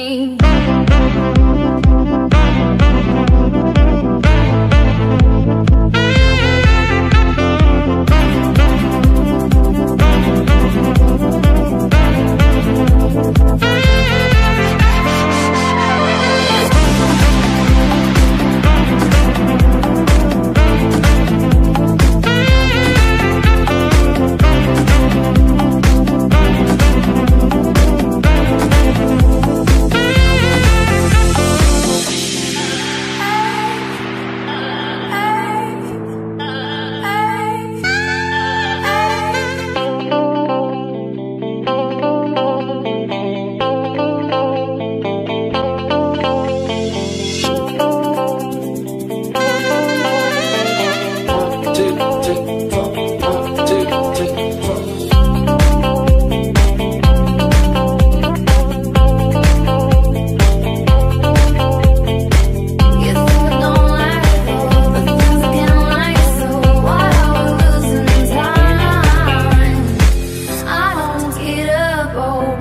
me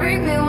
bring me one.